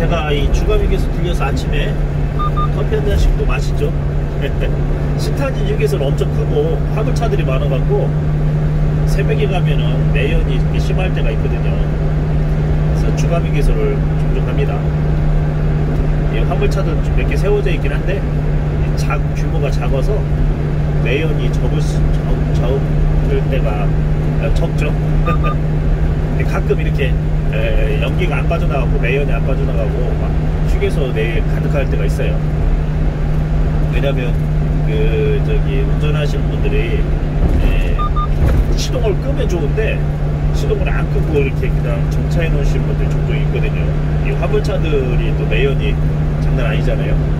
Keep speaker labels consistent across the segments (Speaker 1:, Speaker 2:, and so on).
Speaker 1: 제가 이 주가미에서 들려서 아침에 커피 한 잔씩도 마시죠. 스타진 휴게소는 엄청 크고 화물차들이 많아갖고 새벽에 가면은 매연이 심할 때가 있거든요. 그래서 주가미개소를 종종 합니다. 이 화물차도 몇개 세워져 있긴 한데 이 작, 규모가 작아서 매연이 적을 수, 적, 적을 때가 아, 적죠. 가끔 이렇게 에, 연기가 안 빠져나가고 매연이 안 빠져나가고 막 휴게소 내에 가득할 때가 있어요. 왜냐면 그 저기 운전하시는 분들이 에, 시동을 끄면 좋은데 시동을 안 끄고 이렇게 그냥 정차해 놓으신 분들이 종종 있거든요. 이 화물차들이 또 매연이 장난 아니잖아요.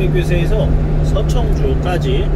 Speaker 1: 광명교세에서 서청주까지